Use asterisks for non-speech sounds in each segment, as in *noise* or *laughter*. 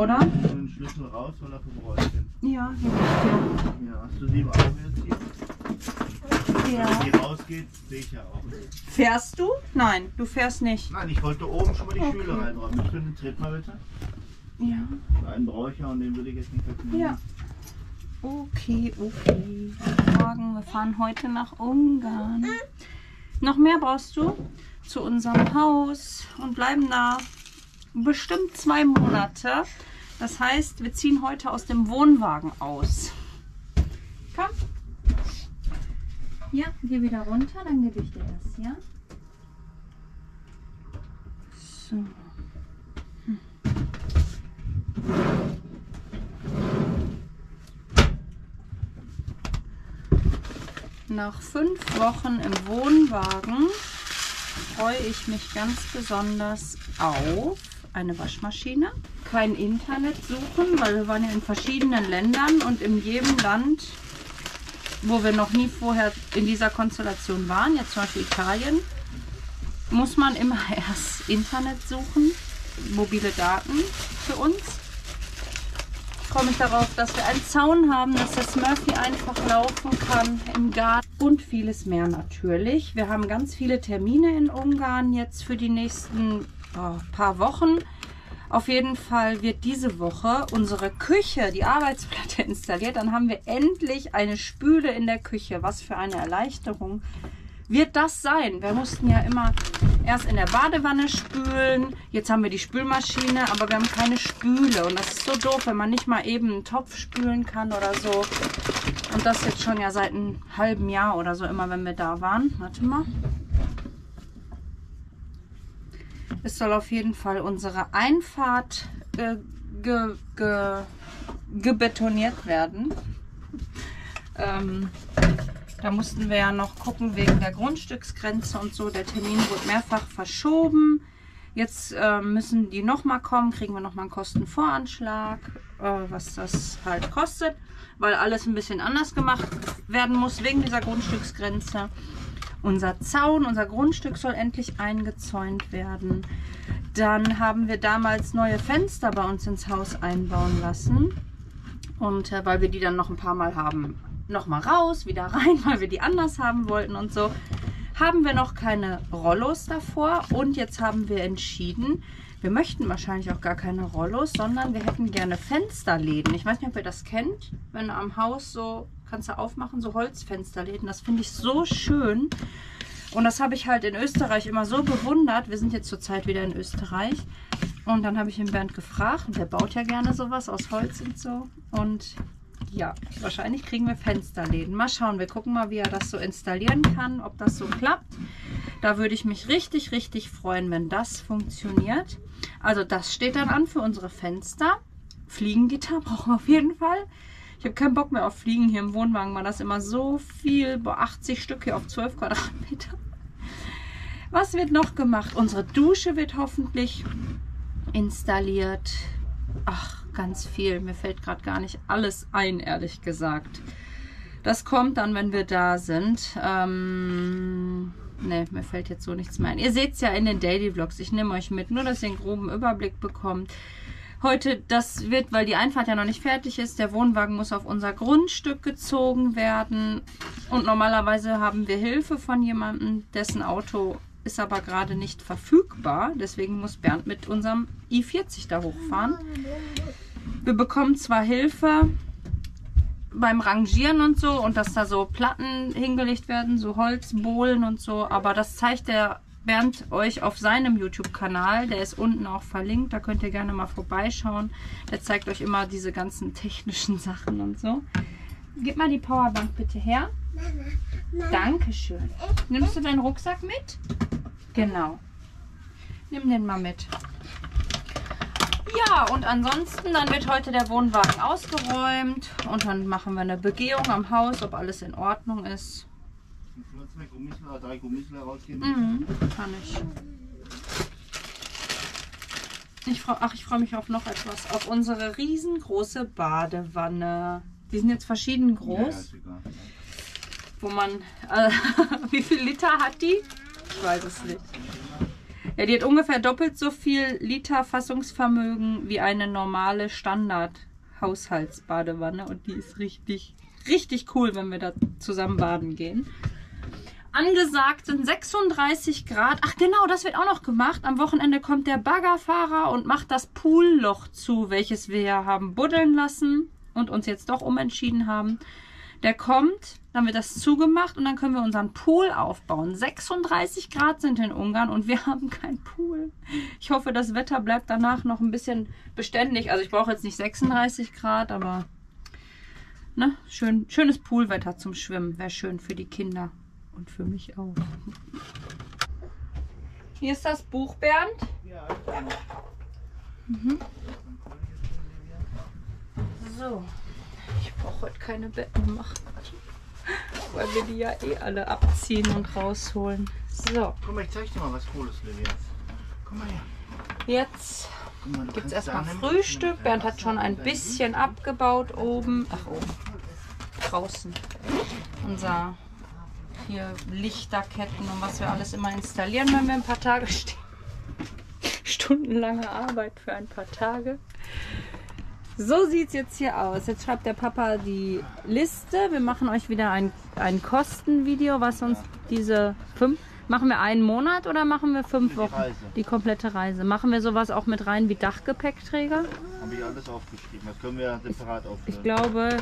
oder? Den Schlüssel raus, weil er verbräucht sind. Ja, gebe ich Ja, hast du sie im Auge jetzt hier? Ja. Wenn die rausgeht, sehe ich ja auch. Fährst du? Nein, du fährst nicht. Nein, ich wollte oben schon mal die Okay. Stühle reinräumen. Ich finde den Tritt mal bitte. Ja. Einen brauche ich ja und den würde ich jetzt nicht wegnehmen. Ja. Okay, okay. Morgen, wir fahren heute nach Ungarn. Noch mehr brauchst du zu unserem Haus und bleiben da bestimmt zwei Monate. Das heißt, wir ziehen heute aus dem Wohnwagen aus. Komm. Ja, geh wieder runter, dann gebe ich dir das, ja? So. Nach fünf Wochen im Wohnwagen freue ich mich ganz besonders auf eine Waschmaschine. Kein Internet suchen, weil wir waren ja in verschiedenen Ländern und in jedem Land, wo wir noch nie vorher in dieser Konstellation waren, jetzt zum Beispiel Italien, muss man immer *laughs* erst Internet suchen, mobile Daten für uns komme ich darauf, dass wir einen Zaun haben, dass der Smurfy einfach laufen kann im Garten und vieles mehr natürlich. Wir haben ganz viele Termine in Ungarn jetzt für die nächsten oh, paar Wochen. Auf jeden Fall wird diese Woche unsere Küche, die Arbeitsplatte *laughs* installiert. Dann haben wir endlich eine Spüle in der Küche. Was für eine Erleichterung wird das sein? Wir mussten ja immer erst in der Badewanne spülen. Jetzt haben wir die Spülmaschine, aber wir haben keine Spüle. Und das ist so doof, wenn man nicht mal eben einen Topf spülen kann oder so. Und das jetzt schon ja seit einem halben Jahr oder so, immer wenn wir da waren. Warte mal. Es soll auf jeden Fall unsere Einfahrt äh, ge, ge, gebetoniert werden. Ähm, da mussten wir ja noch gucken wegen der Grundstücksgrenze und so. Der Termin wurde mehrfach verschoben. Jetzt äh, müssen die nochmal kommen, kriegen wir nochmal einen Kostenvoranschlag, äh, was das halt kostet, weil alles ein bisschen anders gemacht werden muss wegen dieser Grundstücksgrenze. Unser Zaun, unser Grundstück soll endlich eingezäunt werden. Dann haben wir damals neue Fenster bei uns ins Haus einbauen lassen. Und äh, weil wir die dann noch ein paar Mal haben, noch mal raus, wieder rein, *laughs* weil wir die anders haben wollten und so, haben wir noch keine Rollos davor. Und jetzt haben wir entschieden, wir möchten wahrscheinlich auch gar keine Rollos, sondern wir hätten gerne Fensterläden. Ich weiß nicht, ob ihr das kennt. Wenn am Haus so, kannst du aufmachen, so Holzfensterläden. Das finde ich so schön. Und das habe ich halt in Österreich immer so bewundert. Wir sind jetzt zurzeit wieder in Österreich. Und dann habe ich den Bernd gefragt. Und der baut ja gerne sowas aus Holz und so. Und ja, wahrscheinlich kriegen wir Fensterläden. Mal schauen, wir gucken mal, wie er das so installieren kann, ob das so klappt. Da würde ich mich richtig, richtig freuen, wenn das funktioniert. Also das steht dann an für unsere Fenster. Fliegengitter *laughs* brauchen wir auf jeden Fall. Ich habe keinen Bock mehr auf Fliegen hier im Wohnwagen, weil das immer so viel, boah, 80 Stück hier auf 12 Quadratmeter. Was wird noch gemacht? Unsere Dusche wird hoffentlich installiert. Ach, ganz viel. Mir fällt gerade gar nicht alles ein, ehrlich gesagt. Das kommt dann, wenn wir da sind. Ähm, ne, mir fällt jetzt so nichts mehr ein. Ihr seht es ja in den Daily Vlogs. Ich nehme euch mit, nur dass ihr einen groben Überblick bekommt. Heute, das wird, weil die Einfahrt ja noch nicht fertig ist, der Wohnwagen muss auf unser Grundstück gezogen werden. Und normalerweise haben wir Hilfe von jemandem, dessen Auto ist aber gerade nicht verfügbar. Deswegen muss Bernd mit unserem i40 da hochfahren. Wir bekommen zwar Hilfe beim Rangieren und so und dass da so Platten hingelegt werden, so Holzbohlen und so, aber das zeigt der Bernd euch auf seinem YouTube-Kanal. Der ist unten auch verlinkt, da könnt ihr gerne mal vorbeischauen. Der zeigt euch immer diese ganzen technischen Sachen und so. Gib mal die Powerbank bitte her. Dankeschön. Nimmst du deinen Rucksack mit? Genau. Nimm den mal mit. Ja, und ansonsten, dann wird heute der Wohnwagen ausgeräumt und dann machen wir eine Begehung am Haus, ob alles in Ordnung ist. Mal zwei Gummisler, drei Gummisler rausgeben? Mhm, kann ich. ich freu, ach, ich freue mich auf noch etwas. Auf unsere riesengroße Badewanne. Die sind jetzt verschieden Ja, groß. egal. wo man. Äh, *laughs* wie viel Liter hat die? Ich weiß es nicht. Ja, die hat ungefähr doppelt so viel Liter Fassungsvermögen wie eine normale Standard-Haushaltsbadewanne. Und die ist richtig, richtig cool, wenn wir da zusammen baden gehen. Angesagt sind 36 Grad. Ach genau, das wird auch noch gemacht. Am Wochenende kommt der Baggerfahrer und macht das Poolloch zu, welches wir ja haben buddeln lassen und uns jetzt doch umentschieden haben. Der kommt, dann wird das zugemacht und dann können wir unseren Pool aufbauen. 36 Grad sind in Ungarn und wir *laughs* haben keinen Pool. Ich hoffe, das Wetter bleibt danach noch ein bisschen beständig. Also ich brauche jetzt nicht 36 Grad, aber ne, schön, schönes Poolwetter zum Schwimmen. Wäre schön für die Kinder und für mich auch. Hier ist das Buch, Bernd. Ja, dann. So, ich brauche heute keine Betten machen, weil wir die ja eh alle abziehen und rausholen. So, Guck mal, ich zeig dir mal was Cooles, Livias. Guck mal her. jetzt gibt es erstmal. Frühstück. Bernd hat schon ein bisschen abgebaut oben. Ach, oben. Draußen. Unser hier Lichterketten und was wir alles immer installieren, wenn wir ein paar Tage stehen. Stundenlange Arbeit für ein paar Tage. So sieht es jetzt hier aus. Jetzt schreibt der Papa die Liste. Wir machen euch wieder ein, ein Kostenvideo, was uns diese fünf. Machen wir einen Monat oder machen wir fünf die Wochen? Reise. Die komplette Reise. Machen wir sowas auch mit rein wie Dachgepäckträger? Habe ich alles aufgeschrieben. Das können wir separat aufführen. Ich glaube,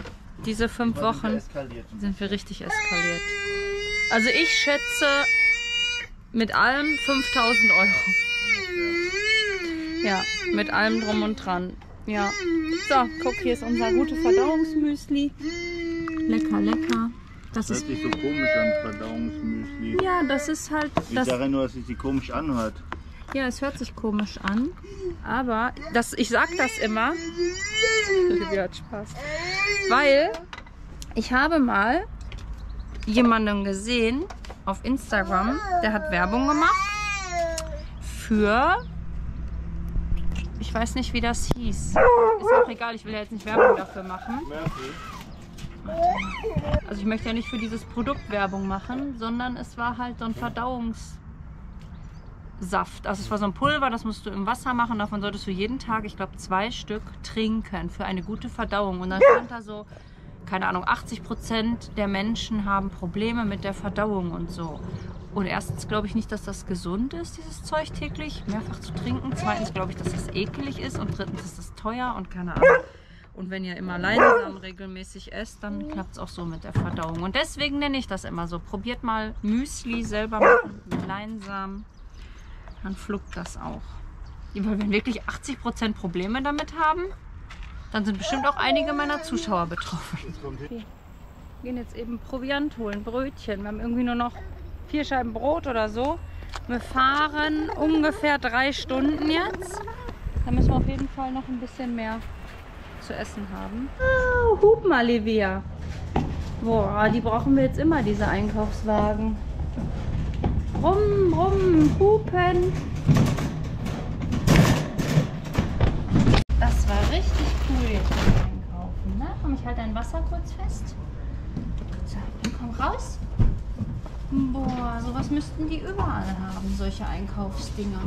diese fünf die Wochen sind wir richtig eskaliert. Also ich schätze mit allem 5000 Euro. Ja, mit allem drum und dran. Ja. So, guck, hier ist unser gute Verdauungsmüsli. Lecker, lecker. Das Das ist. hört sich so komisch an, Verdauungsmüsli. Ja, das ist halt. Ich Das, sage nur, dass es sich komisch anhört. ja, es hört sich komisch an. Aber das, ich sag das immer. *laughs* Olivia hat Spaß. Weil ich habe mal jemanden gesehen auf Instagram, der hat Werbung gemacht für. Ich weiß nicht, wie das hieß. Ist auch egal, ich will ja jetzt nicht Werbung dafür machen. Also ich möchte ja nicht für dieses Produkt Werbung machen, sondern es war halt so ein Verdauungssaft. Also es war so ein Pulver, das musst du im Wasser machen. Davon solltest du jeden Tag, ich glaube, zwei Stück trinken für eine gute Verdauung. Und dann stand da so, keine Ahnung, 80 Prozent der Menschen haben Probleme mit der Verdauung und so. Und erstens glaube ich nicht, dass das gesund ist, dieses Zeug täglich mehrfach zu trinken. Zweitens glaube ich, dass das ekelig ist. Und drittens ist das teuer und keine Ahnung. Und wenn ihr immer Leinsamen regelmäßig esst, dann klappt es auch so mit der Verdauung. Und deswegen nenne ich das immer so. Probiert mal Müsli selber machen mit Leinsamen. Dann fluckt das auch. Weil wenn wirklich 80% Probleme damit haben, dann sind bestimmt auch einige meiner Zuschauer betroffen. Hin. Wir gehen jetzt eben Proviant holen, Brötchen. Wir haben irgendwie nur noch vier Scheiben Brot oder so. Wir fahren ungefähr drei Stunden jetzt. Da müssen wir auf jeden Fall noch ein bisschen mehr zu essen haben. Oh, hup mal, Livia. Boah, die brauchen wir jetzt immer, diese Einkaufswagen. Rum, rum, hupen. Cool jetzt Einkaufen. Ne? Komm, ich halte dein Wasser kurz fest. So, dann komm raus. Boah, sowas müssten die überall haben, solche Einkaufsdinger.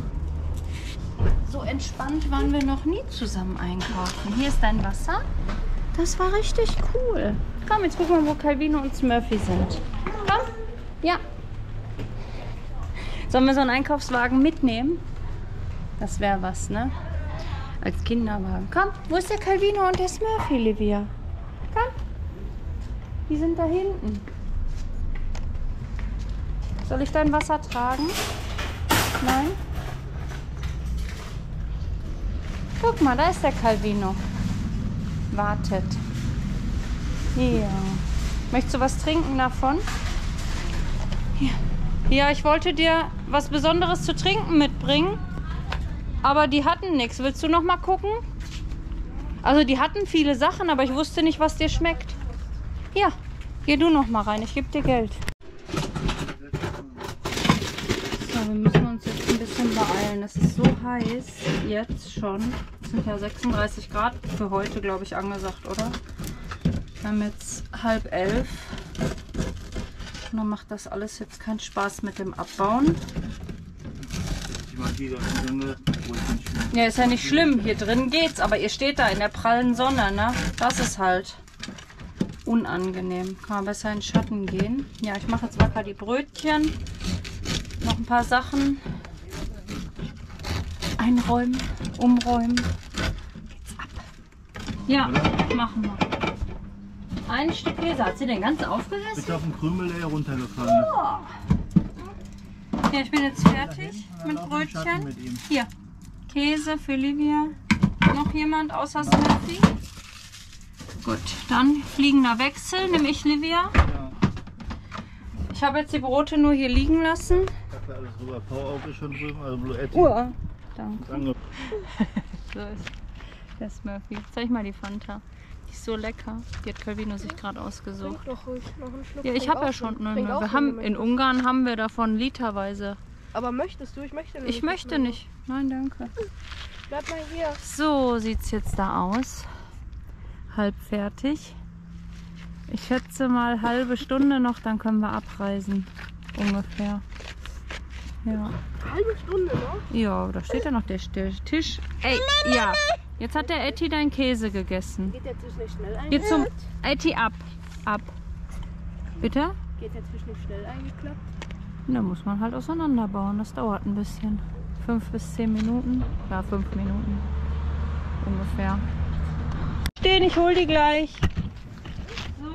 So entspannt waren wir noch nie zusammen einkaufen. Hier ist dein Wasser. Das war richtig cool. Komm, jetzt gucken wir, wo Calvino und Smurfy sind. Komm. Ja. Sollen wir so einen Einkaufswagen mitnehmen? Das wäre was, ne? Als Kinderwagen. Komm, wo ist der Calvino und der Smurfy, Livia? Komm. Die sind da hinten. Soll ich dein Wasser tragen? Nein? Guck mal, da ist der Calvino. Wartet. Ja. Möchtest du was trinken davon? Ja. Ja, ich wollte dir was Besonderes zu trinken mitbringen. Aber die hatten nichts. Willst du noch mal gucken? Also die hatten viele Sachen, aber ich wusste nicht, was dir schmeckt. Ja, geh du noch mal rein. Ich gebe dir Geld. So, wir müssen uns jetzt ein bisschen beeilen. Es ist so heiß jetzt schon. Es sind ja 36 Grad für heute, glaube ich, angesagt, oder? Wir haben jetzt halb elf. Dann macht das alles jetzt keinen Spaß mit dem Abbauen. Ja, ist ja nicht schlimm. Hier drin geht's, aber ihr steht da in der prallen Sonne, ne? Das ist halt unangenehm. Kann man besser in den Schatten gehen. Ja, ich mache jetzt wacker die Brötchen. Noch ein paar Sachen. Einräumen, umräumen. Geht's ab. Ja, machen wir. Ein Stück Käse. Hat sie den ganz aufgegessen? Bist auf dem Krümel runtergefallen. Ja, ich bin jetzt fertig mit Brötchen. Hier, Käse für Livia. Noch jemand außer Smithy? Gut, dann fliegender Wechsel. Nehme ich Livia. Ich habe jetzt die Brote nur hier liegen lassen. ich hab da alles rüber. Power ist schon drüben, also Blue. Uah. Danke. *laughs* So ist der Smurfy. Zeig mal die Fanta. Die ist so lecker. Die hat Calvino sich gerade ausgesucht. Trink doch ruhig noch einen Schluck. Ja, ich habe ja schon. Nö, nö. Wir haben, in Ungarn haben wir davon literweise. Aber möchtest du? Ich möchte nämlich Ich möchte nicht. Nein, danke. Bleib mal hier. So sieht es jetzt da aus. Halb fertig. Ich schätze mal halbe Stunde noch, dann können wir abreisen. Ungefähr. Ja. Halbe Stunde noch? Ja, da steht ja noch der der Tisch. Ey, ja. Jetzt hat der Etty deinen Käse gegessen. Geht der nicht schnell eingeklappt? Jetzt zum Etty ab. Ab. Bitte? Geht der nicht schnell eingeklappt? Da muss man halt auseinanderbauen. Das dauert ein bisschen. Fünf bis zehn Minuten. Ja, fünf Minuten. Ungefähr. Stehen, ich hol die gleich. So,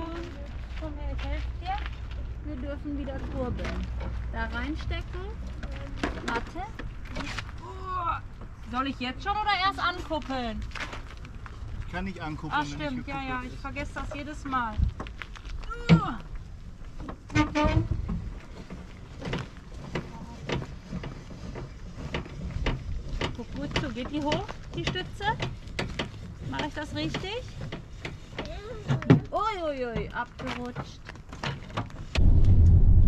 komm her, ich helfe dir. Wir dürfen wieder kurbeln. Da reinstecken. Warte. Soll ich jetzt schon oder erst ankuppeln? Ich kann nicht angucken. Ach stimmt, ja, ja, ich ist. vergesse das jedes Mal. Guck gut zu, geht die hoch, die Stütze? Mache ich das richtig? Uiuiui, abgerutscht.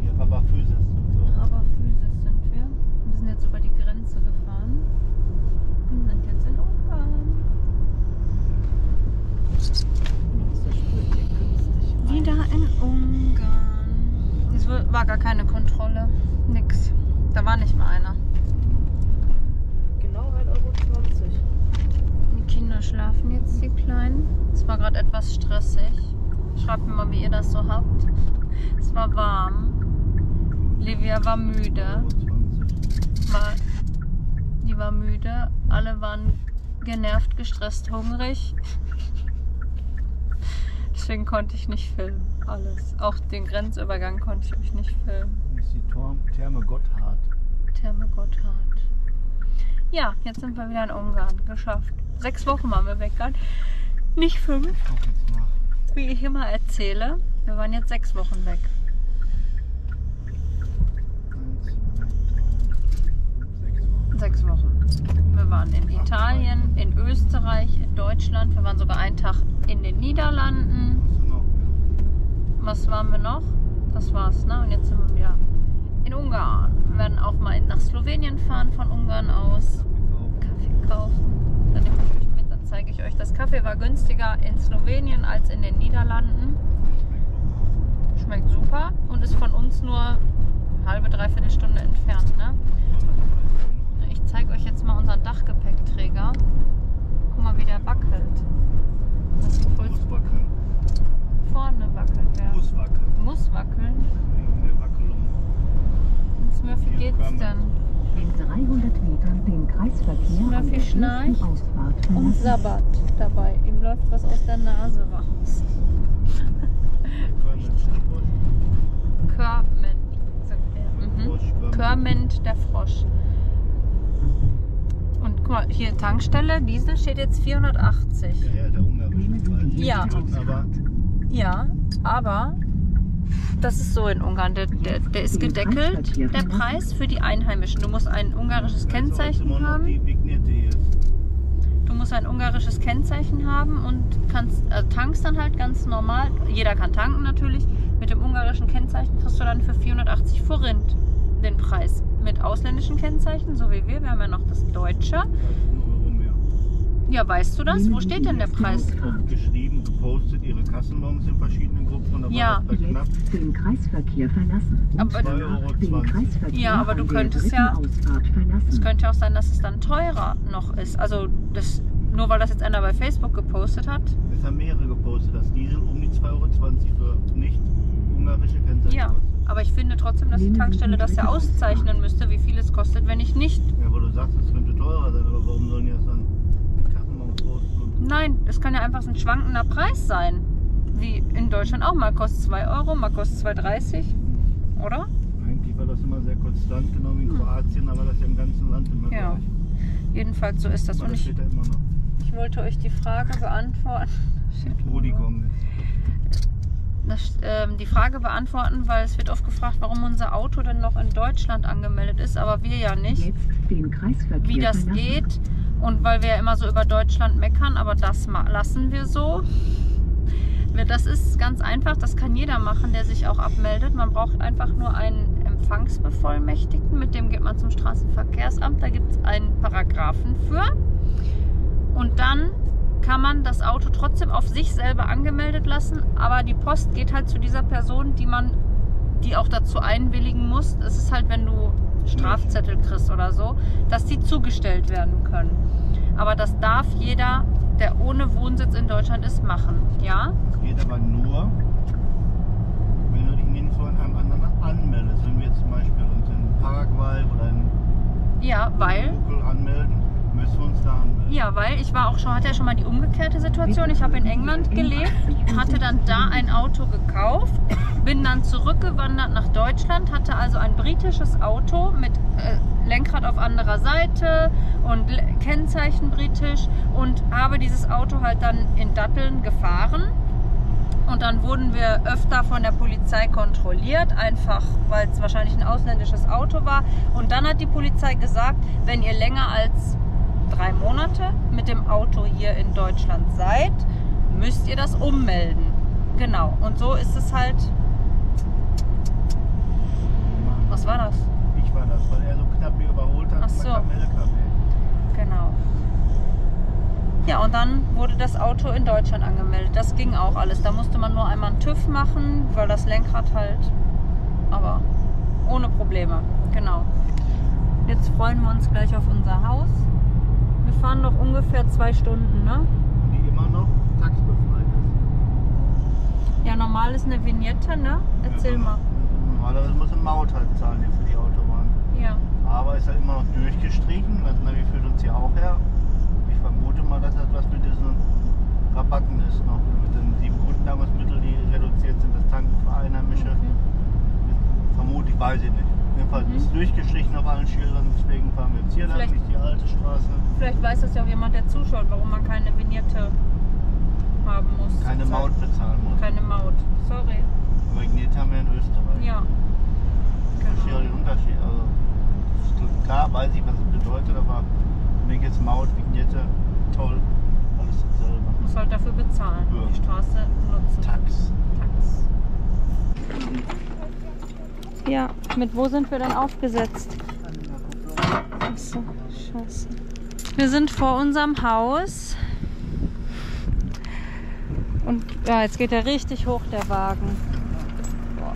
Hier, Papa Füße und so. Aber Physis sind wir. Wir sind jetzt über die Grenze gefahren. Und sind jetzt in Ungarn. Wieder in Ungarn. Es war gar keine Kontrolle. Nix. Da war nicht mal einer. Genau 1,20 Euro. Die Kinder schlafen jetzt, die Kleinen. Es war gerade etwas stressig. Schreibt mir mal, wie ihr das so habt. Es war warm. Livia war müde. 20. war, die war müde, alle waren genervt, gestresst, hungrig. *laughs* Deswegen konnte ich nicht filmen, alles. Auch den Grenzübergang konnte ich euch nicht filmen. Das ist die Tor- Therme Gotthard. Therme Gotthard. Ja, jetzt sind wir wieder in Ungarn. Geschafft. Sechs Wochen waren wir weg. Nicht fünf, Ich guck jetzt nach. wie ich immer erzähle. Wir waren jetzt sechs Wochen weg. Sechs Wochen. Wir waren in Italien, in Österreich, in Deutschland. Wir waren sogar einen Tag in den Niederlanden. Was waren wir noch? Das war's, ne? Und jetzt sind wir wieder in Ungarn. Wir werden auch mal nach Slowenien fahren von Ungarn aus. Kaffee kaufen. Dann nehme ich euch mit, dann zeige ich euch. Das Kaffee war günstiger in Slowenien als in den Niederlanden. Schmeckt super und ist von uns nur eine halbe, dreiviertel Stunde entfernt. Ne? Ich zeige euch jetzt mal unseren Dachgepäckträger. Guck mal, wie der wackelt. Das ist voll Muss wackeln. vorne wackelt der. Muss wackeln. Muss wackeln. Und Smurfy geht's denn? In 300 Metern den Kreisverkehr Smurfy schnarcht Und. Sabbat dabei. Ihm läuft was aus der Nase raus. *laughs* Körment. Mhm. Körment. Der Frosch. Und guck mal, hier Tankstelle, Diesel steht jetzt 480. Ja, ja, der ungarische. Ja. Aber Ja, aber das ist so in Ungarn. Der, der, der ist gedeckelt, der Preis für die Einheimischen. Du musst ein ungarisches immer Kennzeichen haben. die Vignette hier. Du musst ein ungarisches Kennzeichen haben und kannst äh, tankst dann halt ganz normal. Jeder kann tanken natürlich. Mit dem ungarischen Kennzeichen kriegst du dann für 480 Forint den Preis. Mit ausländischen Kennzeichen, so wie wir, wir haben ja noch das deutsche, Das ist ein Euro mehr. Ja, weißt du das? Wo steht denn der Preis? Geschrieben, gepostet, ihre Kassenbons in verschiedenen Gruppen und Ja. war das bei knapp Jetzt den Kreisverkehr verlassen. Aber- den 2,20 Kreisverkehr Ja, aber du könntest ja-. Es könnte auch sein, dass es dann teurer noch ist. Also das, nur weil das jetzt einer bei Facebook gepostet hat. Es haben mehrere gepostet, dass Diesel um die 2,20 Euro für nicht ungarische Kennzeichen Ja, kostet. aber ich finde trotzdem, dass die Tankstelle das ja auszeichnen müsste, wie viel es kostet, wenn ich nicht. Ja, wo du sagst, es könnte teurer sein, aber warum sollen die das dann die Kassenbons posten? Und Nein, es kann ja einfach so ein schwankender Preis sein. Wie in Deutschland auch. Mal kostet 2 Euro, mal kostet 2,30. Oder? eigentlich war das immer sehr konstant, genau wie in Kroatien, aber das ja im ganzen Land immer Hm. Ja. gleich. Jedenfalls so ist das. Aber Und das ich, steht da immer noch. ich wollte euch die Frage beantworten. *laughs* Rudigong ist. Das, ähm, die Frage beantworten, weil es wird oft gefragt, warum unser Auto denn noch in Deutschland angemeldet ist, aber wir ja nicht. Jetzt den Kreisverkehr Wie das verlassen. geht und weil wir ja immer so über Deutschland meckern, aber das lassen wir so. Das ist ganz einfach, das kann jeder machen, der sich auch abmeldet. Man braucht einfach nur einen Empfangsbevollmächtigten, mit dem geht man zum Straßenverkehrsamt, da gibt es einen Paragraphen für. Und dann kann man das Auto trotzdem auf sich selber angemeldet lassen, aber die Post geht halt zu dieser Person, die man, die auch dazu einwilligen muss. Es ist halt, wenn du Strafzettel kriegst oder so, dass die zugestellt werden können. Aber das darf jeder, der ohne Wohnsitz in Deutschland ist, machen. Ja? Es geht aber nur, wenn du dich in einem anderen anmeldest. Wenn wir zum Beispiel uns in Paraguay oder in Ja, weil. Google anmelden, müssen uns da anmelden. Ja, weil ich war auch schon, hatte ja schon mal die umgekehrte Situation. Ich habe in England gelebt, hatte dann da ein Auto gekauft, bin dann zurückgewandert nach Deutschland, hatte also ein britisches Auto mit äh, Lenkrad auf anderer Seite und Le- Kennzeichen britisch und habe dieses Auto halt dann in Datteln gefahren. Und dann wurden wir öfter von der Polizei kontrolliert, einfach weil es wahrscheinlich ein ausländisches Auto war. Und dann hat die Polizei gesagt, wenn ihr länger als drei Monate mit dem Auto hier in Deutschland seid, müsst ihr das ummelden. Genau. Und so ist es halt. Was war das? Ich war das, weil er so knapp mir überholt hat. Ach so. Genau. Ja, und dann wurde das Auto in Deutschland angemeldet. Das ging auch alles. Da musste man nur einmal einen TÜV machen, weil das Lenkrad halt. Aber ohne Probleme. Genau. Jetzt freuen wir uns gleich auf unser Haus. Wir fahren noch ungefähr zwei Stunden, ne? Die immer noch taxbefreit ist. Ja, normal ist eine Vignette, ne? Erzähl Ja, mal. Normalerweise muss ein Maut halt zahlen hier für die Autobahn. Ja. Aber ist halt immer noch durchgestrichen. Das Navi führt uns hier auch her. Ich vermute mal, dass das was mit diesen Rabatten ist noch. Mit den sieben Grundnahrungsmitteln, die reduziert sind, das Tanken für Einheimische. Vermutlich, weiß ich nicht. Jedenfalls Mhm. ist es durchgestrichen auf allen Schildern, deswegen fahren wir jetzt hier lang, nicht die alte Straße. Vielleicht weiß das ja auch jemand, der zuschaut, warum man keine Vignette haben muss. Keine. Maut bezahlen muss. Keine Maut. Sorry. Aber Vignette haben wir in Österreich. Ja. Ich verstehe auch den Unterschied. Also, klar weiß ich, was es bedeutet, aber für mich ist Maut, Vignette, toll, alles dasselbe. Muss halt dafür bezahlen. Ja. Die Straße nutzen. Tax. Tax. Ja, mit wo sind wir denn aufgesetzt? Achso, scheiße. Wir sind vor unserem Haus. Und ja, jetzt geht er richtig hoch, der Wagen. Boah.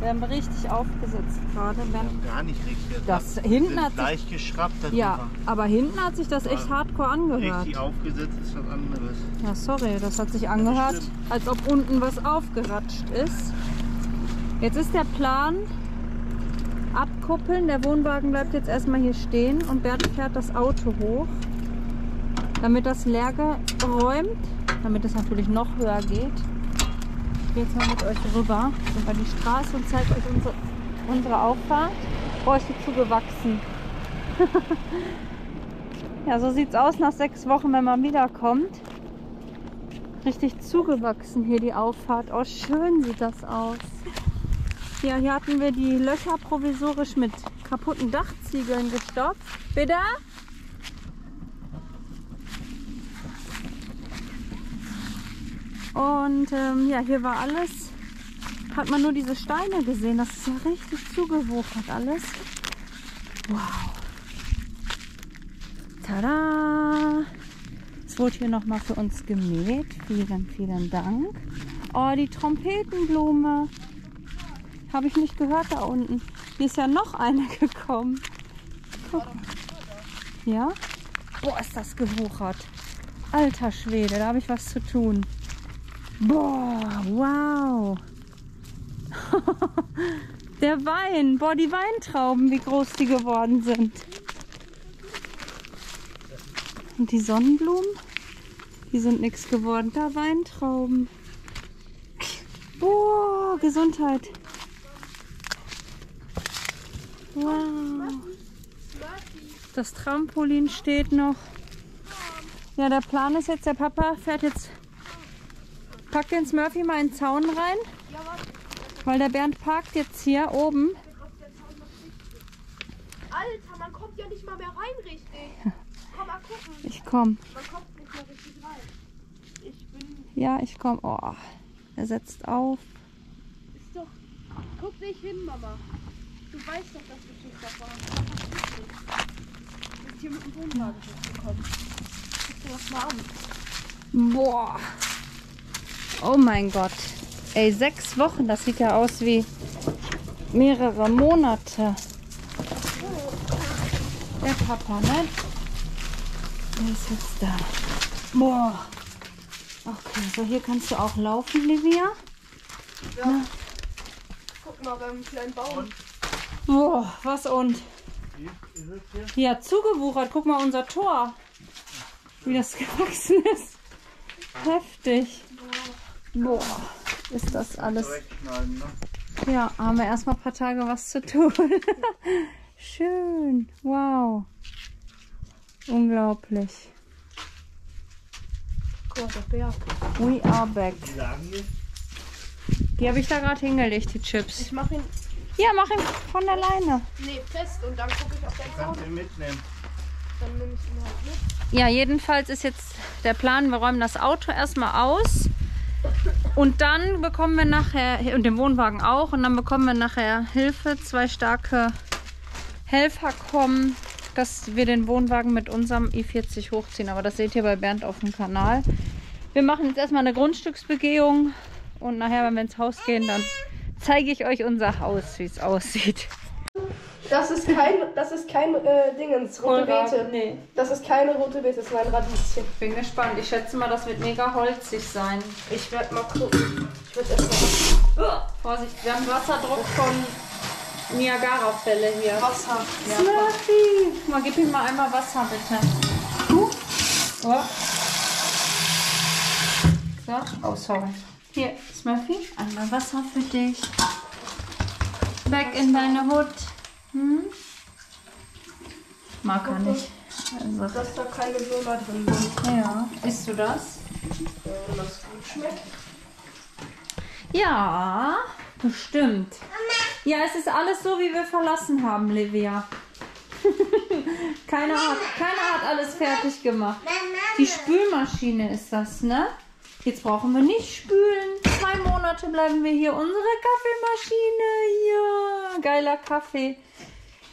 Wir haben richtig aufgesetzt gerade. Wir haben- Gar nicht richtig. Das Wir hinten hat sich- geschraubt. das Ja, war aber hinten hat sich das echt hardcore angehört. Richtig aufgesetzt ist was anderes. Ja, sorry, das hat sich angehört, als ob unten was aufgeratscht ist. Jetzt ist der Plan, abkuppeln. Der Wohnwagen bleibt jetzt erstmal hier stehen und Bert fährt das Auto hoch, damit das leer geräumt, damit es natürlich noch höher geht. Ich gehe jetzt mal mit euch rüber über die Straße und zeige euch unsere, unsere Auffahrt. Boah, ist die zugewachsen. *laughs* ja, so sieht's aus nach sechs Wochen, wenn man wiederkommt. Richtig zugewachsen hier die Auffahrt. Oh, schön sieht das aus. Ja, hier hatten wir die Löcher provisorisch mit kaputten Dachziegeln gestopft. Bitte? Und ähm, ja, hier war alles, hat man nur diese Steine gesehen. Das ist ja richtig zugewuchert alles. Wow. Tada! Jetzt wurde hier nochmal für uns gemäht. Vielen, vielen Dank. Oh, die Trompetenblume. Habe ich nicht gehört da unten. Hier ist ja noch eine *laughs* gekommen. Guck. Ja? Boah, ist das gewuchert. Alter Schwede, da habe ich was zu tun. Boah, wow. *laughs* Der Wein. Boah, die Weintrauben, wie groß die geworden sind. Und die Sonnenblumen? Die sind nichts geworden. Da Weintrauben. Boah, Gesundheit. Wow. Das Trampolin steht noch. Ja, der Plan ist jetzt, der Papa fährt jetzt, packt den Smurfy mal in den Zaun rein. Weil der Bernd parkt jetzt hier oben. Alter, man kommt ja nicht mal mehr rein richtig. Komm mal gucken. Ich komm. Man kommt nicht mehr richtig rein. Ich bin. Ja, ich komm. Oh, er setzt auf. Ist doch. Guck nicht hin, Mama. Du weißt doch, dass wir Schiff fahren. Du bist hier mit dem Wohnwagen hochgekommen. Guck dir das mal an. Boah. Oh mein Gott. Ey, sechs Wochen, das sieht ja aus wie mehrere Monate. Der Papa, ne? Der ist jetzt da. Boah. Okay, so hier kannst du auch laufen, Livia. Ja. Guck mal beim kleinen Baum. Boah, was und? Ja, zugewuchert. Guck mal unser Tor. Wie das *laughs* gewachsen ist. Heftig. Boah, ist das alles. Ja, haben wir erstmal ein paar Tage was zu tun. *laughs* Schön. Wow. Unglaublich. Guck mal, der Berg. We are back. Die habe ich da gerade hingelegt, die Chips. Ich mach ihn. Ja, mach ihn von alleine. Nee, fest und dann gucke ich auf den Zaun. Kannst du ihn mitnehmen. Dann nehme ich ihn halt mit. Ja, jedenfalls ist jetzt der Plan, wir räumen das Auto erstmal aus. Und dann bekommen wir nachher, und den Wohnwagen auch, und dann bekommen wir nachher Hilfe. Zwei starke Helfer kommen, dass wir den Wohnwagen mit unserem i40 hochziehen. Aber das seht ihr bei Bernd auf dem Kanal. Wir machen jetzt erstmal eine Grundstücksbegehung. Und nachher, wenn wir ins Haus gehen, dann zeige ich euch unser Haus, wie es aussieht. Das ist kein, das ist kein äh, Dingens, rote Beete. Nee. Das ist keine rote Beete, das ist ein Radieschen. Bin gespannt. Ich schätze mal, das wird mega holzig sein. Ich werde mal gucken. Ich würde erstmal Vorsicht, wir haben Wasserdruck von Niagara-Fälle hier. Wasser. Ja. Smurfy! Mal gib ihm mal einmal Wasser, bitte. Oh. So. Oh, sorry. Hier, Smurfy, einmal Wasser für dich. Back in deine Hut. Hm? Mag er nicht. Also, Dass da keine Würmer drin sind. ja, isst du das? Wenn das gut schmeckt. Ja, bestimmt. Ja, es ist alles so, wie wir verlassen haben, Livia. *laughs* keiner, hat, keiner hat alles fertig gemacht. Die Spülmaschine ist das, ne? Jetzt brauchen wir nicht spülen. Zwei Monate bleiben wir hier. Unsere Kaffeemaschine. Ja, geiler Kaffee.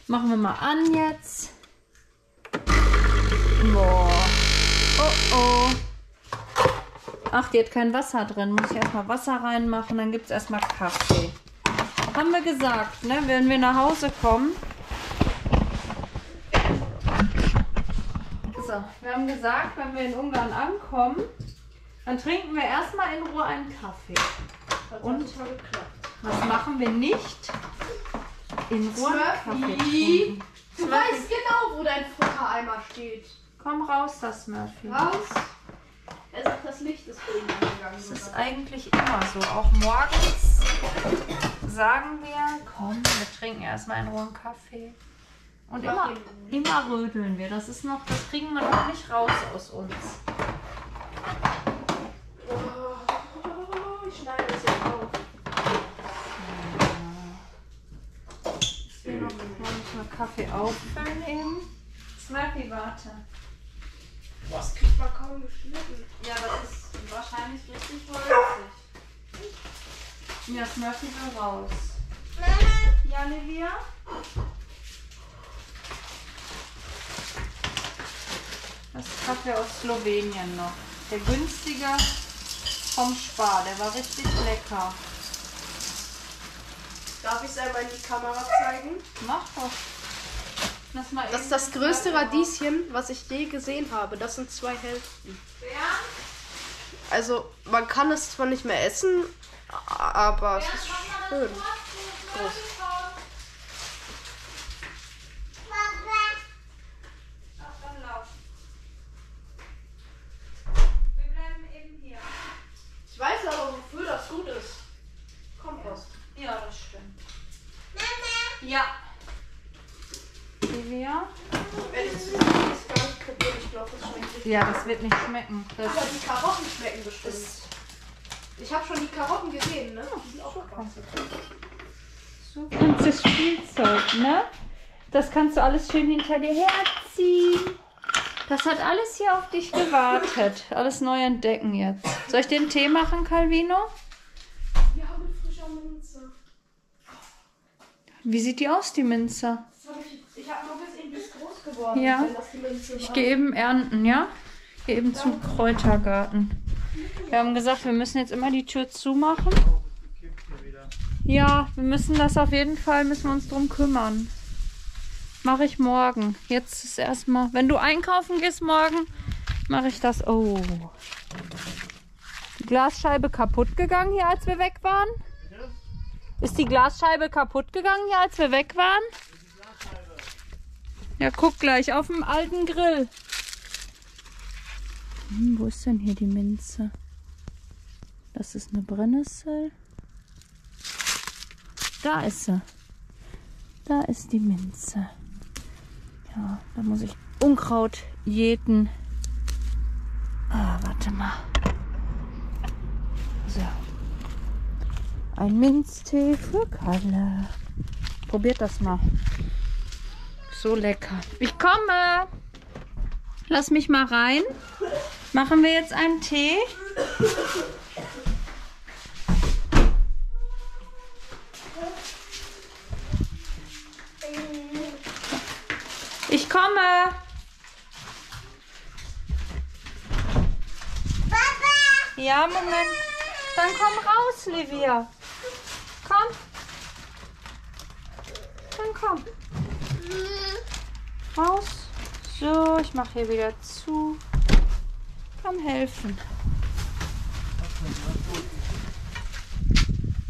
Machen wir mal an jetzt. Boah. Oh oh. Ach, die hat kein Wasser drin. Muss ich erstmal Wasser reinmachen, dann gibt es erstmal Kaffee. Haben wir gesagt, ne? Wenn wir nach Hause kommen. So, wir haben gesagt, wenn wir in Ungarn ankommen, dann trinken wir erstmal in Ruhe einen Kaffee. Und mal geklappt. Was machen wir nicht? In Ruhe einen Kaffee Smurfy. trinken. Du weißt genau, wo dein Futtereimer steht. Komm raus, das Murphy. Raus. Er sagt, das Licht ist ihn angegangen. Das ist eigentlich immer so. Auch morgens sagen wir, komm, wir trinken erstmal in Ruhe einen Kaffee. Und immer, immer rödeln wir. Das ist noch, das kriegen wir noch nicht raus aus uns. Oh, ich schneide das jetzt auf. Hier noch manchmal Kaffee auffüllen eben. Smurfy, warte. Was kriegt man kaum geschnitten? Ja, das ist wahrscheinlich richtig holzig. Ja, Smurfy will raus. Ja, Livia? Was Kaffee aus Slowenien noch. Der günstige vom Spar, der war richtig lecker. Darf ich es einmal in die Kamera zeigen? Mach doch. Lass mal Das ist das größte Radieschen, was ich je gesehen habe. Das sind zwei Hälften. Also, man kann es zwar nicht mehr essen, aber es ist schön. Groß. Ich weiß aber, wofür das gut ist. Kompost. Ja, das stimmt. Ja. Livia? Wenn ich es gar nicht probiere, ich glaube, es schmeckt nicht. Ja, das wird nicht schmecken. Das Aber die Karotten schmecken bestimmt. Ich habe schon die Karotten gesehen, ne? Die sind auch lecker. so ganzes Spielzeug, ne? Das kannst du alles schön hinter dir herziehen. Das hat alles hier auf dich gewartet. Alles neu entdecken jetzt. Soll ich den Tee machen, Calvino? Ja, mit frischer Minze. Wie sieht die aus, die Minze? Das ich ich habe nur groß geworden. Ja. Ich gehe eben ernten, ja? Gehe eben zum Kräutergarten. Wir haben gesagt, wir müssen jetzt immer die Tür zumachen. Ja, wir müssen das auf jeden Fall, müssen wir uns drum kümmern. Mache ich morgen. Jetzt ist erstmal, wenn du einkaufen gehst morgen, mache ich das. Oh. Die Glasscheibe kaputt gegangen hier, als wir weg waren? Ist die Glasscheibe kaputt gegangen hier, als wir weg waren? Ja, guck gleich auf dem alten Grill. Hm, wo ist denn hier die Minze? Das ist eine Brennnessel. Da ist sie. Da ist die Minze. Ja, da muss ich Unkraut jäten. Ah, warte mal. So. Ein Minztee für Kalle. Probiert das mal. So lecker. Ich komme. Lass mich mal rein. Machen wir jetzt einen Tee? Ich komme. Ja, Moment. Dann komm raus, Livia. Komm. Dann komm. Raus. So, ich mache hier wieder zu. Komm helfen.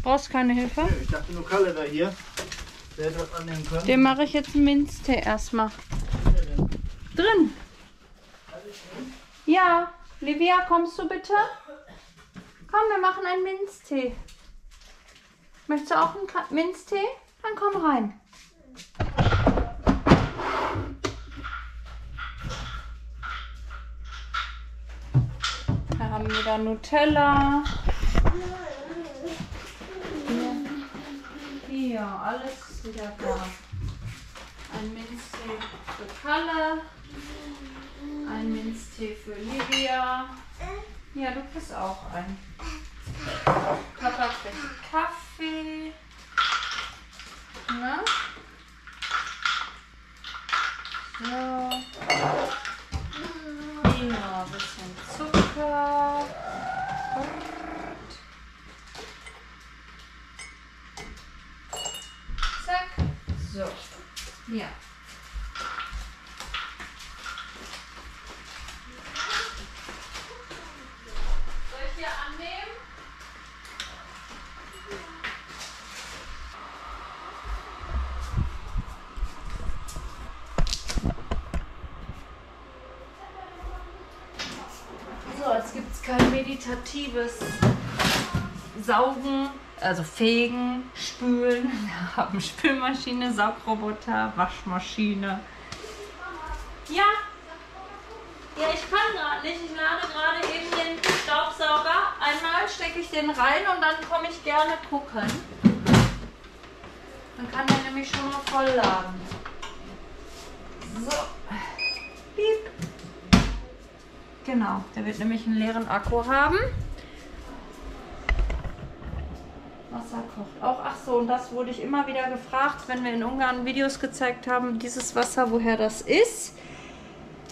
Brauchst keine Hilfe? Ich dachte nur Kalle da hier. Der hätte was annehmen können. Dem mache ich jetzt einen Minztee erstmal. Drin. Ja, Livia, kommst du bitte? Komm, wir machen einen Minztee. Möchtest du auch einen Minztee? Dann komm rein. Wir haben wieder Nutella. Hier, Hier alles wieder da. Ein Minztee für Kalle. Ein Minztee für Livia. Ja, du kriegst auch einen. Papa kriegt Kaffee. Na? So. Meditatives Saugen, also Fegen, Spülen. *laughs* Wir haben Spülmaschine, Saugroboter, Waschmaschine. Ja, ja, ich kann gerade nicht. Ich lade gerade eben den Staubsauger. Einmal stecke ich den rein und dann komme ich gerne gucken. Dann kann der nämlich schon mal voll laden. So. Piep. Genau, der wird nämlich einen leeren Akku haben. Wasser kocht auch. Ach so, und das wurde ich immer wieder gefragt, wenn wir in Ungarn Videos gezeigt haben, dieses Wasser, woher das ist.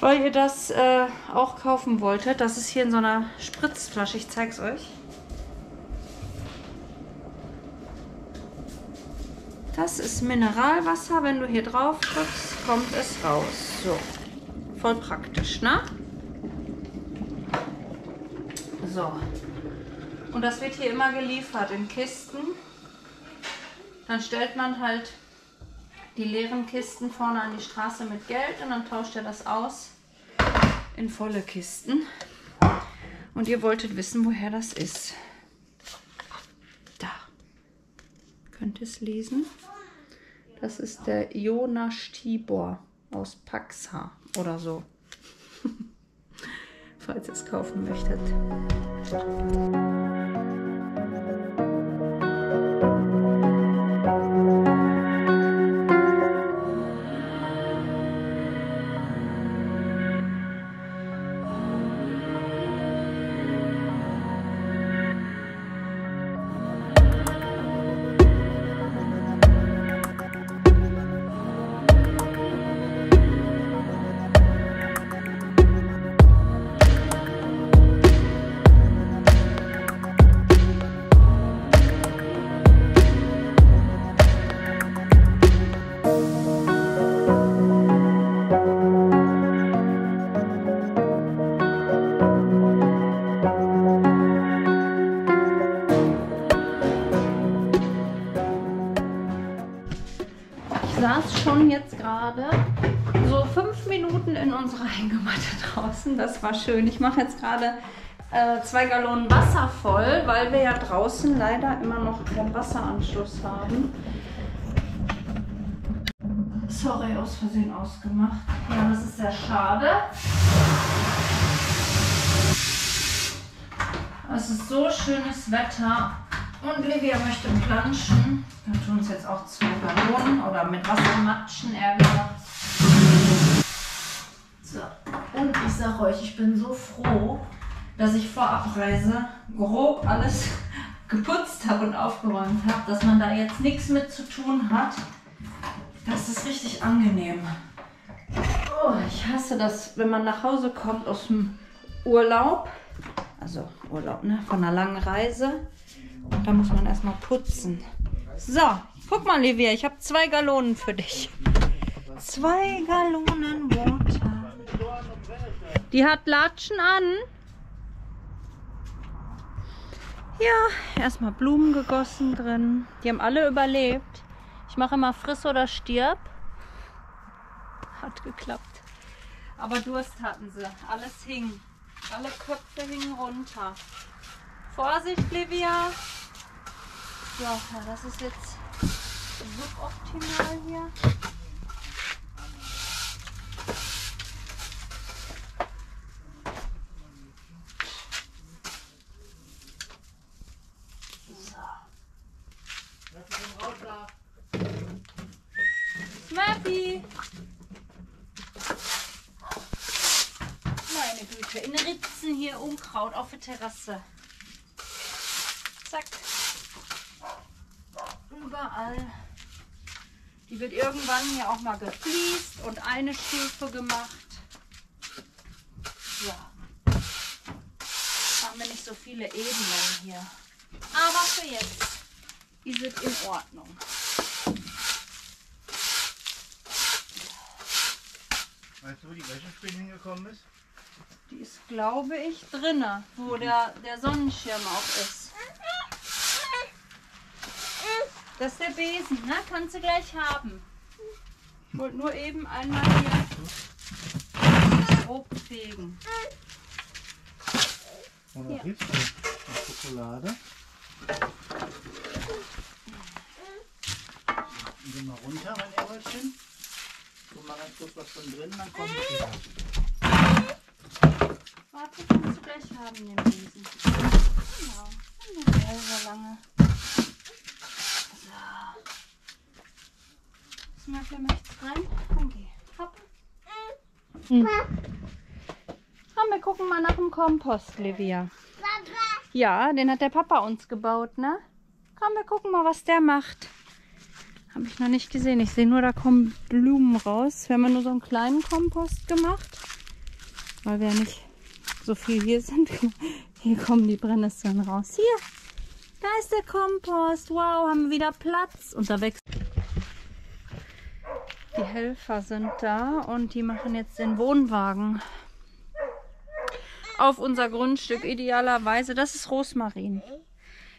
weil ihr das äh, auch kaufen wolltet. Das ist hier in so einer Spritzflasche. Ich zeig's euch. Das ist Mineralwasser. Wenn du hier drauf drückst, kommt es raus. So. Voll praktisch, ne? So. Und das wird hier immer geliefert in Kisten. Dann stellt man halt die leeren Kisten vorne an die Straße mit Geld und dann tauscht er das aus in volle Kisten. Und ihr wolltet wissen, woher das ist. Da. Könnt ihr es lesen? Das ist der Jonas Tibor aus Paxa oder so. *laughs* Falls ihr es kaufen möchtet. Hängematte draußen. Das war schön. Ich mache jetzt gerade äh, zwei Gallonen Wasser voll, weil wir ja draußen leider immer noch keinen Wasseranschluss haben. Sorry, aus Versehen ausgemacht. Ja, das ist sehr schade. Es ist so schönes Wetter und Livia möchte planschen. Wir tun es jetzt auch zwei Gallonen oder mit Wasser matschen, eher gesagt. So, und ich sage euch, ich bin so froh, dass ich vor Abreise grob alles *laughs* geputzt habe und aufgeräumt habe, dass man da jetzt nichts mit zu tun hat. Das ist richtig angenehm. Oh, ich hasse das, wenn man nach Hause kommt aus dem Urlaub. Also Urlaub, ne? Von einer langen Reise. Und da muss man erstmal putzen. So, guck mal, Livia, ich habe zwei Gallonen für dich. Zwei Gallonen Water. Die hat Latschen an. Ja, erstmal Blumen gegossen drin. Die haben alle überlebt. Ich mache immer friss oder stirb. Hat geklappt. Aber Durst hatten sie. Alles hing. Alle Köpfe hingen runter. Vorsicht, Livia. Ja, das ist jetzt suboptimal hier. Smurfy! Meine Güte, in Ritzen hier Unkraut auf der Terrasse. Zack. Überall. Die wird irgendwann hier auch mal gefliest und eine Stufe gemacht. Ja. Haben wir nicht so viele Ebenen hier. Aber für jetzt ist es in Ordnung. Weißt du, wo die Wäschespinne hingekommen ist? Die ist, glaube ich, drinne, wo der, der Sonnenschirm auch ist. Das ist der Besen, ne? Kannst du gleich haben. Ich wollte nur eben einmal hier grob fegen. Und was Ja. denn? Eine Schokolade. Geh mal runter, mein Erwölchen. Guck mal ganz kurz was von drin, dann kommt es wieder. Warte, kannst du gleich haben, den Besen. Genau. Und der selber lange. So. Smurfy möchtest rein? Dann geh. Hopp. Hm. Komm, wir gucken mal nach dem Kompost, Livia. Ja, den hat der Papa uns gebaut, ne? Komm, wir gucken mal, was der macht. Habe ich noch nicht gesehen. Ich sehe nur, da kommen Blumen raus. Wir haben ja nur so einen kleinen Kompost gemacht. weil wir nicht so viel hier sind. *laughs* Hier kommen die Brennnesseln raus. Hier, da ist der Kompost. Wow, haben wir wieder Platz. Und da wächst. Die Helfer sind da und die machen jetzt den Wohnwagen auf unser Grundstück. Idealerweise, das ist Rosmarin.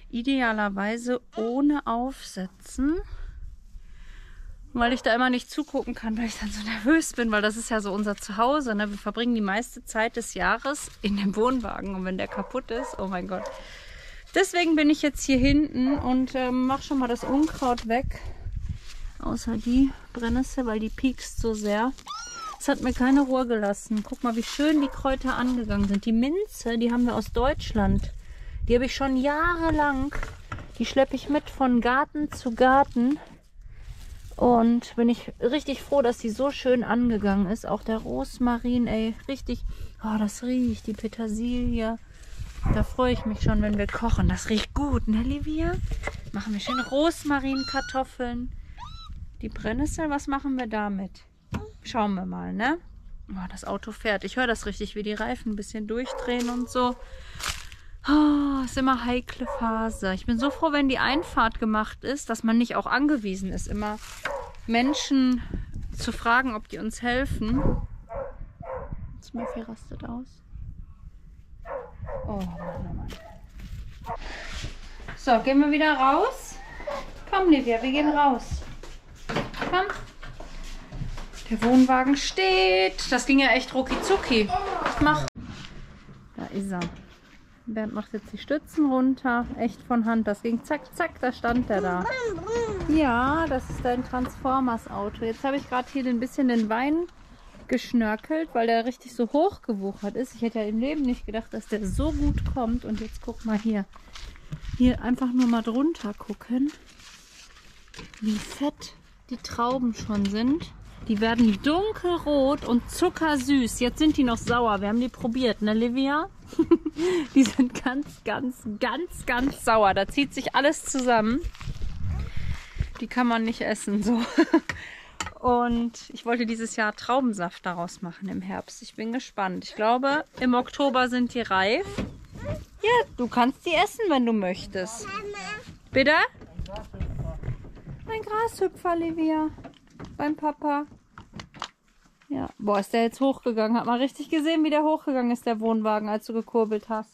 Idealerweise ohne Aufsetzen weil ich da immer nicht zugucken kann, weil ich dann so nervös bin, weil das ist ja so unser Zuhause. Ne? Wir verbringen die meiste Zeit des Jahres in dem Wohnwagen und wenn der kaputt ist, oh mein Gott. Deswegen bin ich jetzt hier hinten und ähm, mache schon mal das Unkraut weg. Außer die Brennnessel, weil die piekst so sehr. Es hat mir keine Ruhe gelassen. Guck mal, wie schön die Kräuter angegangen sind. Die Minze, die haben wir aus Deutschland. Die habe ich schon jahrelang. Die schleppe ich mit von Garten zu Garten. Und bin ich richtig froh, dass sie so schön angegangen ist. Auch der Rosmarin, ey, richtig. Oh, das riecht, die Petersilie. Da freue ich mich schon, wenn wir kochen. Das riecht gut, ne, Livia? Machen wir schön Rosmarinkartoffeln. Die Brennnessel, was machen wir damit? Schauen wir mal, ne? Oh, das Auto fährt. Ich höre das richtig, wie die Reifen ein bisschen durchdrehen und so. Oh, ist immer heikle Phase. Ich bin so froh, wenn die Einfahrt gemacht ist, dass man nicht auch angewiesen ist, immer Menschen zu fragen, ob die uns helfen. Smurfy rastet aus. Oh Mann, oh Mann. So, gehen wir wieder raus. Komm, Livia, wir gehen raus. Komm. Der Wohnwagen steht. Das ging ja echt rucki zucki. Mach. Da ist er. Bernd macht jetzt die Stützen runter. Echt von Hand. Das ging zack, zack, da stand der da. Ja, das ist dein Transformers-Auto. Jetzt habe ich gerade hier ein bisschen den Wein geschnörkelt, weil der richtig so hoch gewuchert ist. Ich hätte ja im Leben nicht gedacht, dass der so gut kommt. Und jetzt guck mal hier. Hier einfach nur mal drunter gucken, wie fett die Trauben schon sind. Die werden dunkelrot und zuckersüß. Jetzt sind die noch sauer. Wir haben die probiert, ne, Livia? *laughs* die sind ganz, ganz, ganz, ganz sauer. Da zieht sich alles zusammen. Die kann man nicht essen, so. *laughs* Und ich wollte dieses Jahr Traubensaft daraus machen im Herbst. Ich bin gespannt. Ich glaube, im Oktober sind die reif. Ja, du kannst die essen, wenn du möchtest. Bitte? Ein Grashüpfer, Livia beim Papa. Ja, boah, ist der jetzt hochgegangen. Hat man richtig gesehen, wie der hochgegangen ist, der Wohnwagen, als du gekurbelt hast.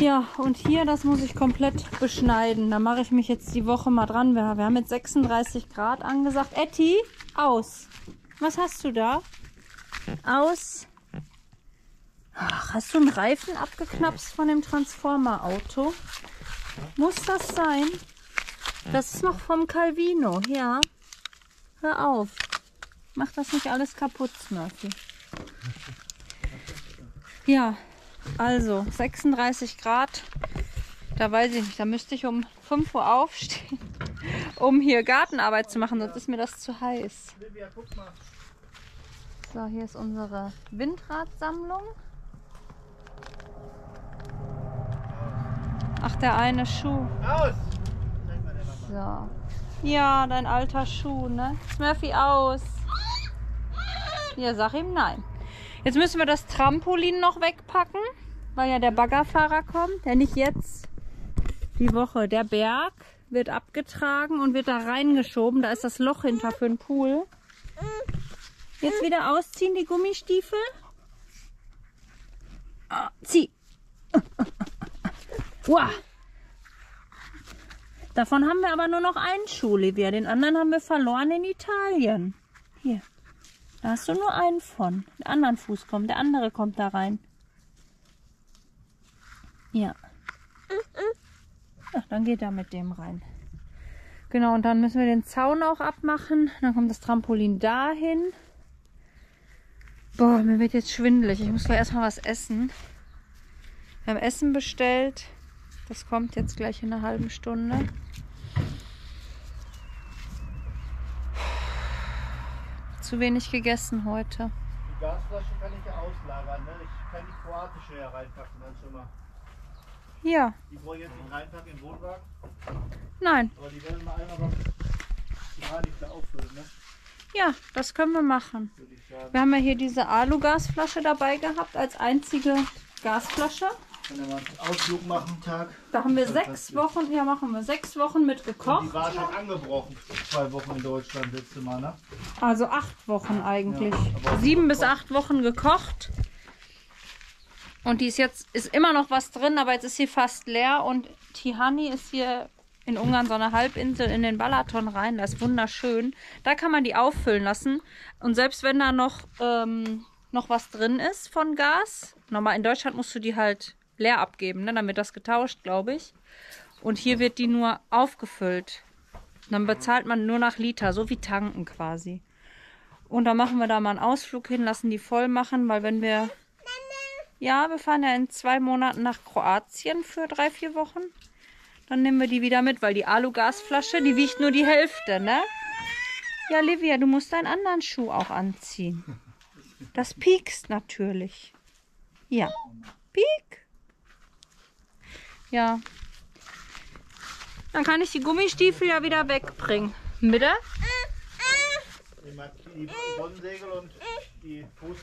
Ja, und hier, das muss ich komplett beschneiden. Da mache ich mich jetzt die Woche mal dran. Wir, wir haben jetzt 36 Grad angesagt. Etty, aus. Was hast du da? Aus. Ach, hast du einen Reifen abgeknapst von dem Transformer-Auto? Muss das sein? Das ist noch vom Calvino, ja. Hör auf. Mach das nicht alles kaputt, Smurfy. Ja, also 36 Grad. Da weiß ich nicht, da müsste ich um 5 Uhr aufstehen, *laughs* um hier Gartenarbeit zu machen, sonst ist mir das zu heiß. So, hier ist unsere Windradsammlung. Ach, der eine Schuh. Aus! So. Ja, dein alter Schuh, ne? Smurfy aus. Ja, sag ihm nein. Jetzt müssen wir das Trampolin noch wegpacken, weil ja der Baggerfahrer kommt. Der nicht jetzt, die Woche. Der Berg wird abgetragen und wird da reingeschoben. Da ist das Loch hinter für den Pool. Jetzt wieder ausziehen, die Gummistiefel. Ah, zieh. *laughs* Uah. Davon haben wir aber nur noch einen Schuh, Livia. Den anderen haben wir verloren in Italien. Hier. Da hast du nur einen von. Den anderen Fuß kommt. Der andere kommt da rein. Ja. Ach, dann geht er mit dem rein. Genau, und dann müssen wir den Zaun auch abmachen. Dann kommt das Trampolin dahin. Boah, mir wird jetzt schwindelig. Ich muss gleich erstmal was essen. Wir haben Essen bestellt. Das kommt jetzt gleich in einer halben Stunde. Zu wenig gegessen heute. Die Gasflasche kann ich ja auslagern. Ne? Ich kann die kroatische ja reinpacken, dann schon mal. Ja, Die brauche ich jetzt nicht reinpacken in den Wohnwagen. nein. Aber die werden einmal beim Kranich da auffüllen. Ne? Ja, das können wir machen. Wir haben ja hier diese Alu-Gasflasche dabei gehabt als einzige Gasflasche. Wenn wir mal einen Ausflug machen, Tag. Da haben wir sechs Wochen, ja machen wir sechs Wochen mit Die gekocht. war schon angebrochen. Zwei Wochen in Deutschland letzte Mal, ne? Also acht Wochen eigentlich. Ja, Sieben bis acht Wochen gekocht. Und die ist jetzt, ist immer noch was drin, aber jetzt ist sie fast leer. Und Tihani ist hier in Ungarn so eine Halbinsel in den Balaton rein. Das ist wunderschön. Da kann man die auffüllen lassen. Und selbst wenn da noch, ähm, noch was drin ist von Gas, normal in Deutschland musst du die halt leer abgeben, ne? dann wird das getauscht, glaube ich. Und hier wird die nur aufgefüllt. Dann bezahlt man nur nach Liter, so wie tanken quasi. Und dann machen wir da mal einen Ausflug hin, lassen die voll machen, weil wenn wir. Ja, wir fahren ja in zwei Monaten nach Kroatien für drei, vier Wochen. Dann nehmen wir die wieder mit, weil die Alugasflasche, die wiegt nur die Hälfte, ne? Ja, Livia, du musst deinen anderen Schuh auch anziehen. Das piekst natürlich. Ja. Piek. Ja. Dann kann ich die Gummistiefel ja wieder wegbringen. Bitte? Die Sonnensegel und die Fuß.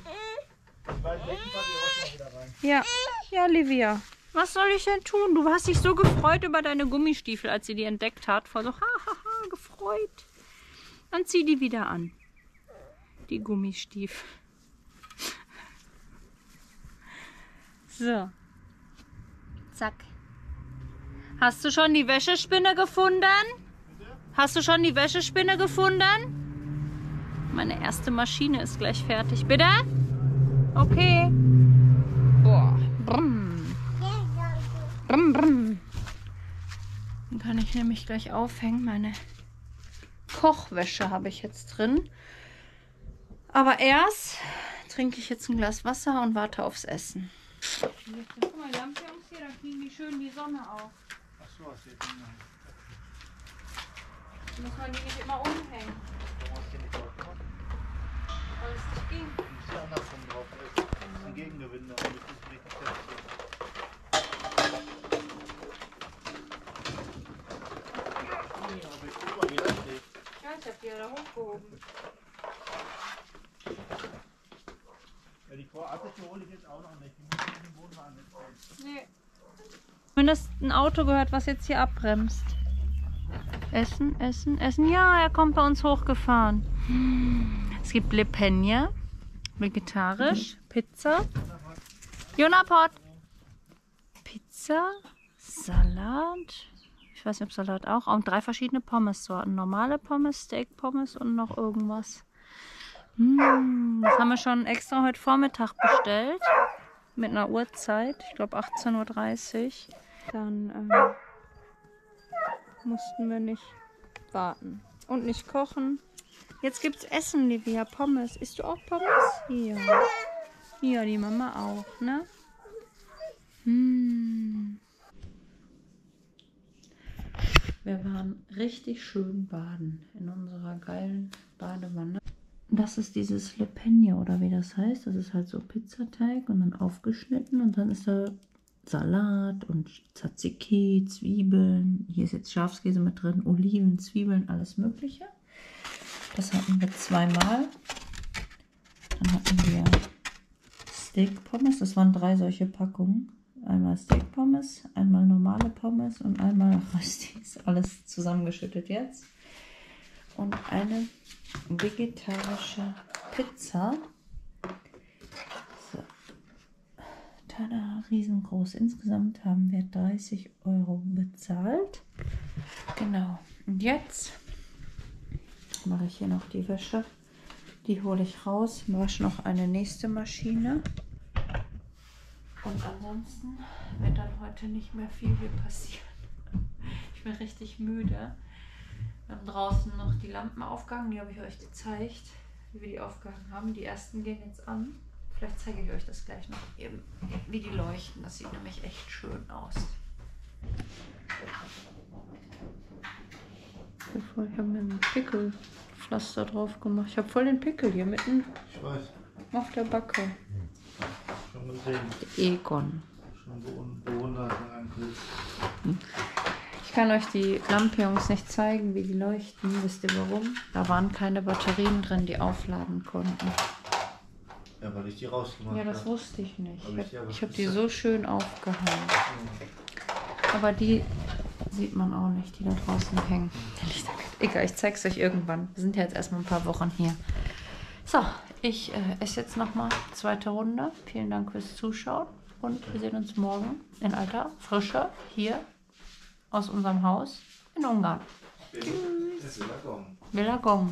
Ja. Ja, Livia. Was soll ich denn tun? Du hast dich so gefreut über deine Gummistiefel, als sie die entdeckt hat. Voll so, hahaha, gefreut. Dann zieh die wieder an. Die Gummistiefel. So. Zack. Hast du schon die Wäschespinne gefunden? Hast du schon die Wäschespinne gefunden? Meine erste Maschine ist gleich fertig. Bitte? Okay. Boah. Brumm. Brumm, brumm. Dann kann ich nämlich gleich aufhängen. Meine Kochwäsche habe ich jetzt drin. Aber erst trinke ich jetzt ein Glas Wasser und warte aufs Essen. Guck mal, Lampions hier, da kriegen die schön die Sonne auf. Steht denn da? Muss man die nicht immer umhängen, Warum hast du die nicht drauf gemacht? weil es nicht ging. Die ist ja andersrum drauf. Das ist ein Gegengewinde. Und das ist richtig fest. Aber ich habe die ja da hochgehoben. Ja, die kroatische hole ich jetzt auch noch nicht. Die muss ich in den Wohnwagen mitnehmen. Nee. Zumindest ein Auto gehört, was jetzt hier abbremst. Essen, essen, essen. Ja, er kommt bei uns hochgefahren. Es gibt Lepenje, vegetarisch, Pizza, Jonapot, Pizza, Salat. Ich weiß nicht, ob Salat auch. Und drei verschiedene Pommessorten. Normale Pommes, Steak Pommes und noch irgendwas. Mm, das haben wir schon extra heute Vormittag bestellt. Mit einer Uhrzeit. Ich glaube 18.30 Uhr. Dann ähm, mussten wir nicht warten. Und nicht kochen. Jetzt gibt's Essen, Livia. Pommes. Isst du auch Pommes? Ja. Ja, die Mama auch, ne? Hm. Wir waren richtig schön baden in unserer geilen Badewanne. Das ist dieses Lepenje oder wie das heißt. Das ist halt so Pizzateig und dann aufgeschnitten und dann ist da Salat und Tzatziki, Zwiebeln. Hier ist jetzt Schafskäse mit drin, Oliven, Zwiebeln, alles Mögliche. Das hatten wir zweimal. Dann hatten wir Steak Pommes. Das waren drei solche Packungen. Einmal Steak Pommes, einmal normale Pommes und einmal *laughs* Röstis. Alles zusammengeschüttet jetzt. Und eine vegetarische Pizza. So. Riesengroß. Insgesamt haben wir 30 Euro bezahlt. Genau. Und jetzt mache ich hier noch die Wäsche. Die hole ich raus. Wasche noch eine nächste Maschine. Und ansonsten wird dann heute nicht mehr viel hier passieren. *laughs* Ich bin richtig müde. Wir haben draußen noch die Lampen aufgehangen, die habe ich euch gezeigt, wie wir die aufgehangen haben. Die ersten gehen jetzt an. Vielleicht zeige ich euch das gleich noch eben, wie die leuchten. Das sieht nämlich echt schön aus. Ich habe mir ein Pickelpflaster drauf gemacht. Ich habe voll den Pickel hier mitten Ich weiß. auf der Backe. Schon gesehen. Egon. Schon bewund- bewundert. eigentlich. kann euch die Lampions nicht zeigen, wie die leuchten. Wisst ihr warum? Da waren keine Batterien drin, die aufladen konnten. Ja, weil ich die rausgemacht Ja, das habe. wusste ich nicht. Aber Ich ich- habe hab die das? so schön aufgehangen. Aber die sieht man auch nicht, die da draußen hängen. Egal, ich zeig's euch irgendwann. Wir sind ja jetzt erstmal ein paar Wochen hier. So, ich äh, esse jetzt nochmal zweite Runde. Vielen Dank fürs Zuschauen und wir sehen uns morgen in alter Frische hier aus unserem Haus in Ungarn. Tschüss. Villa Gong.